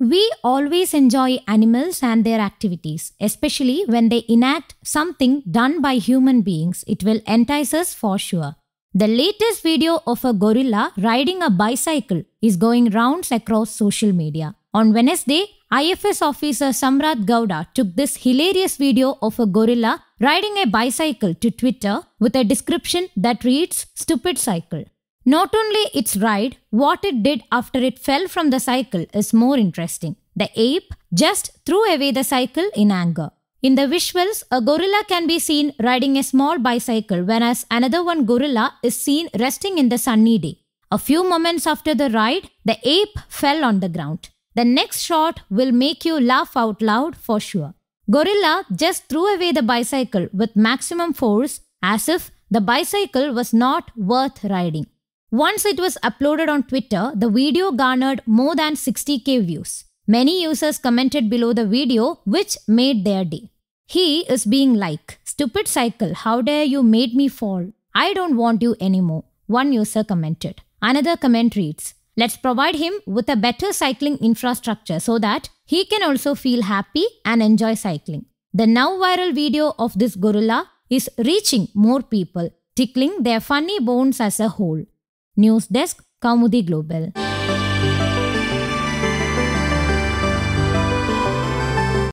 We always enjoy animals and their activities, especially when they enact something done by human beings. It will entice us for sure. The latest video of a gorilla riding a bicycle is going rounds across social media. On Wednesday, IFS officer Samrat Gowda took this hilarious video of a gorilla riding a bicycle to Twitter with a description that reads Stupid Cycle. Not only its ride, what it did after it fell from the cycle is more interesting. The ape just threw away the cycle in anger. In the visuals, a gorilla can be seen riding a small bicycle, whereas another one gorilla is seen resting in the sunny day. A few moments after the ride, the ape fell on the ground. The next shot will make you laugh out loud for sure. Gorilla just threw away the bicycle with maximum force as if the bicycle was not worth riding. Once it was uploaded on Twitter, the video garnered more than 60k views. Many users commented below the video, which made their day. He is being like, Stupid cycle, how dare you made me fall? I don't want you anymore. One user commented. Another comment reads, Let's provide him with a better cycling infrastructure so that he can also feel happy and enjoy cycling. The now viral video of this gorilla is reaching more people, tickling their funny bones as a whole. News desk Kaumudi global.